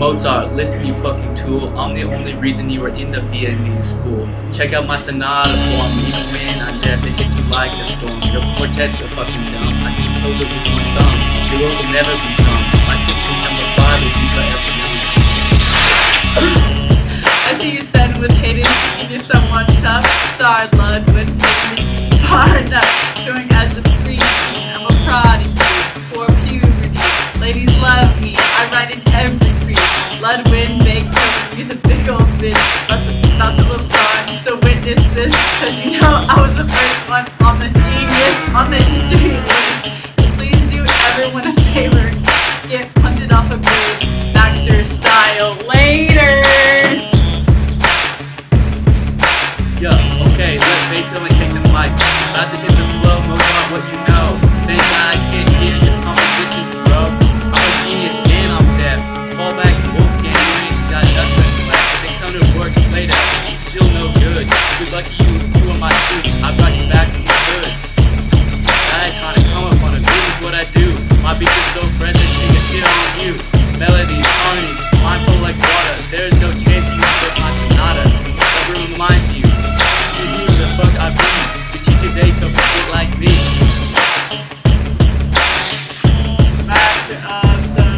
Mozart, listen you fucking tool. I'm the only reason you were in the Viennese school. Check out my sonata form. Know, man, I'm dead to hit you like a storm. Your quartets are fucking dumb. I can those it with one thumb. Your world will never be sung. My symphony number five will be forever. I see you said with Haydn, you're somewhat tough. Sorry, Lud, with far enough. Showing as a preteen, I'm a prodigy before puberty. Ladies love me, I write in every cause you know I was the first one on the genius on the history list. Please do everyone a favor. Get punted off a bridge, Baxter style. Later! Yo, okay, let Beethoven take the mic. About to hit the awesome.